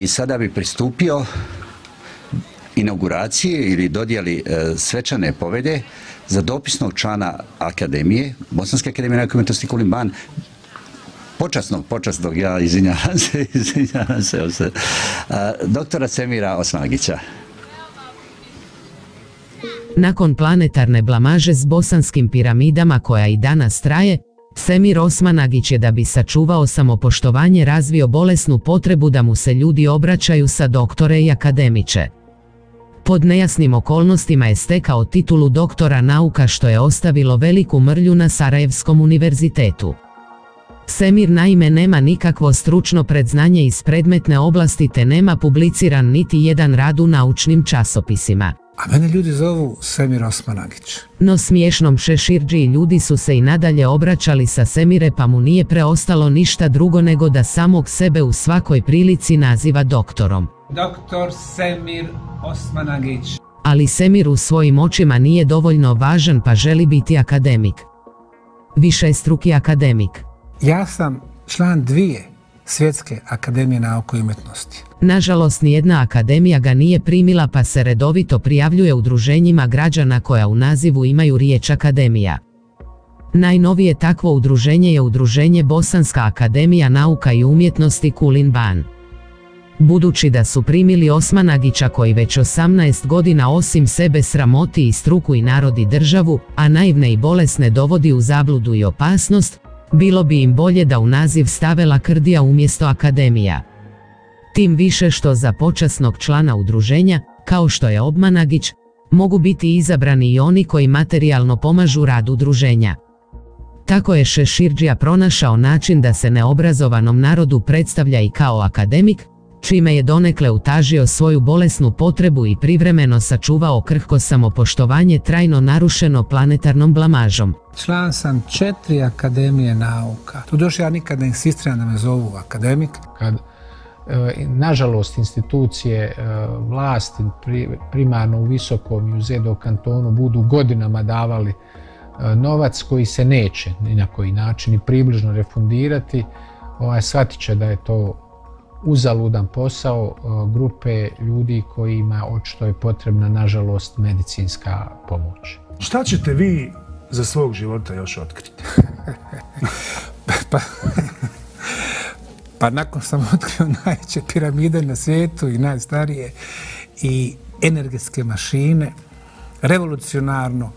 I sada bi pristupio inauguracije ili dodjeli e, svečane povede za dopisnog člana akademije, Bosanske akademije nauke umetnosti Kulin Ban, počasnog, počasnog, ja izvinjavam se, izvinjavam se doktora Semira Osmagića. Nakon planetarne blamaže s bosanskim piramidama koja i danas traje, Semir Osmanagić je da bi sačuvao samopoštovanje razvio bolesnu potrebu da mu se ljudi obraćaju sa doktore i akademiče. Pod nejasnim okolnostima je stekao titulu doktora nauka što je ostavilo veliku mrlju na Sarajevskom univerzitetu. Semir naime nema nikakvo stručno predznanje iz predmetne oblasti te nema publiciran niti jedan rad u naučnim časopisima. A mene ljudi zovu Semir Osmanagić. No smiješnom šeširđi ljudi su se i nadalje obraćali sa Semire pa mu nije preostalo ništa drugo nego da samog sebe u svakoj prilici naziva doktorom. Doktor Semir Osmanagić. Ali Semir u svojim očima nije dovoljno važan pa želi biti akademik. Više je struki akademik. Ja sam član dvije Svjetske akademije nauke i umjetnosti. Nažalost, nijedna akademija ga nije primila pa se redovito prijavljuje udruženjima građana koja u nazivu imaju riječ akademija. Najnovije takvo udruženje je udruženje Bosanska akademija nauka i umjetnosti Kulin Ban. Budući da su primili Osmanagića koji već 18 godina osim sebe sramoti i struku i narod i državu, a naivne i bolesne dovodi u zabludu i opasnost, bilo bi im bolje da u naziv stave Lakrdija umjesto Akademija. Tim više što za počasnog člana udruženja, kao što je Obmanagić, mogu biti izabrani i oni koji materijalno pomažu rad udruženja. Tako je Šeširđija pronašao način da se neobrazovanom narodu predstavlja i kao akademik, čime je donekle utažio svoju bolesnu potrebu i privremeno sačuvao krhko samopoštovanje trajno narušeno planetarnom blamažom. Član sam četiri akademije nauka. Tu došli ja nikad ne insistiram da me zovu akademik. Kad e, nažalost institucije e, vlasti primarno u visokom i u ZEDO kantonu budu godinama davali e, novac koji se neće ni na koji način i približno refundirati, ovaj, shvatit će da je to uzaludan posao grupe ljudi kojima očito je potrebna, nažalost, medicinska pomoć. Šta ćete vi za svog života još otkriti? pa, pa nakon sam otkrio najveće piramide na svijetu i najstarije i energetske mašine, revolucionarno.